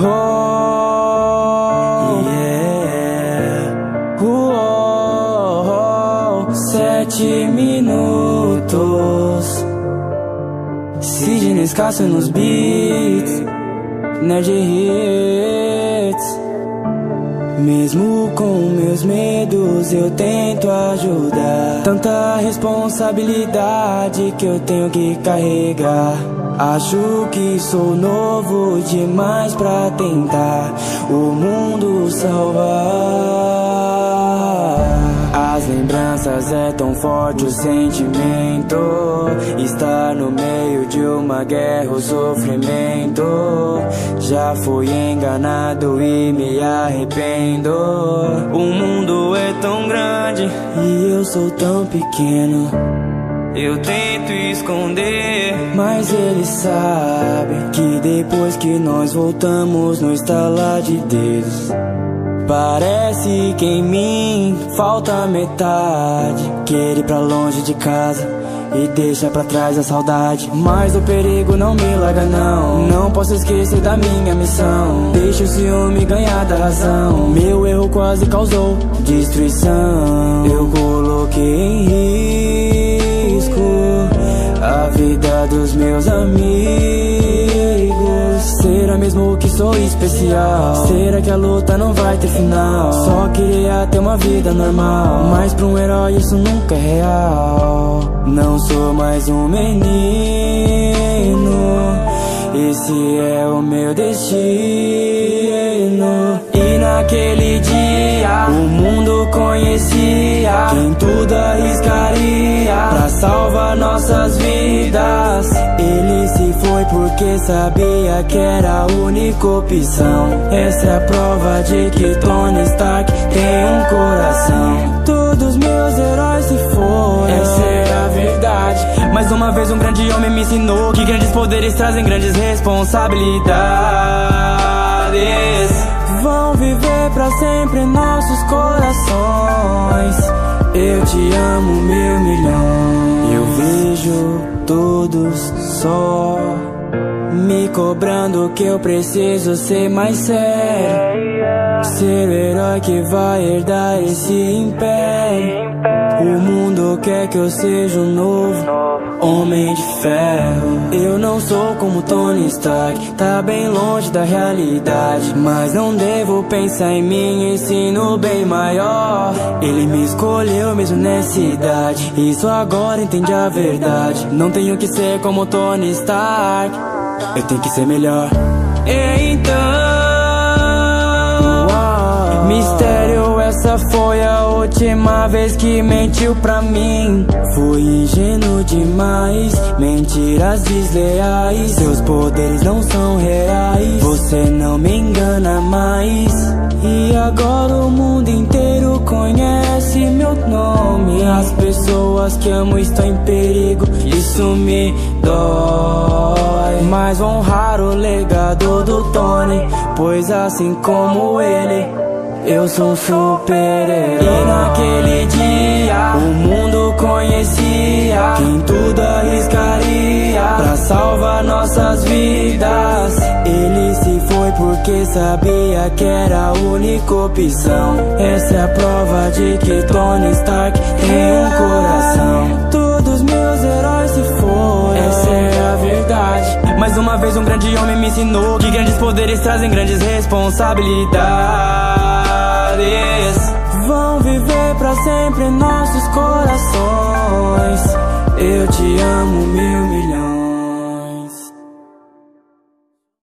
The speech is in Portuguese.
Oh, yeah. Oh, oh, sete minutos. Sidney escasso nos beats. Nerd Hits. Mesmo com meus medos, eu tento ajudar. Tanta responsabilidade que eu tenho que carregar. Acho que sou novo demais pra tentar o mundo salvar. As lembranças é tão forte o sentimento. Estar no meio de uma guerra, o sofrimento. Já fui enganado e me arrependo. O mundo é tão grande e eu sou tão pequeno. Eu tento esconder, mas ele sabe que depois que nós voltamos no estalar de dedos. Parece que em mim falta metade. Quer ir pra longe de casa e deixa pra trás a saudade. Mas o perigo não me larga, não. Não posso esquecer da minha missão. Deixa o ciúme ganhar da razão. Meu erro quase causou destruição. Eu coloquei em risco a vida dos meus amigos. Mesmo que sou especial? Será que a luta não vai ter final? Só queria ter uma vida normal. Mas pra um herói isso nunca é real. Não sou mais um menino. Esse é o meu destino. E naquele dia o mundo conhecia quem tudo arriscaria pra salvar nossas vidas. Ele se foi porque sabia que era a única opção. Essa é a prova de que Tony Stark tem um coração. Todos meus heróis se foram. Essa é a verdade. Mais uma vez um grande homem me ensinou que grandes poderes trazem grandes responsabilidades. Vão viver pra sempre em nossos corações. Eu te amo, meu milhão. Só me cobrando que eu preciso ser mais sério. Ser o herói que vai herdar esse império. O mundo quer que eu seja um novo homem de ferro. Eu não sou como Tony Stark, tá bem longe da realidade. Mas não devo pensar em mim, ensino bem maior. Ele me escolheu mesmo nessa idade. Isso agora entende a verdade. Não tenho que ser como Tony Stark, eu tenho que ser melhor. Então. Última vez que mentiu pra mim. Fui ingênuo demais, mentiras desleais. Seus poderes não são reais, você não me engana mais. E agora o mundo inteiro conhece meu nome. As pessoas que amo estão em perigo, isso me dói. Mas honrar o legado do Tony, pois assim como ele. Eu sou super-herói vidas. Ele se foi porque sabia que era a única opção. Essa é a prova de que Tony Stark tem um coração. Todos meus heróis se foram. Essa é a verdade. Mais uma vez um grande homem me ensinou Que grandes poderes trazem grandes responsabilidades. Vão viver pra sempre em nossos corações. Eu te amo, meu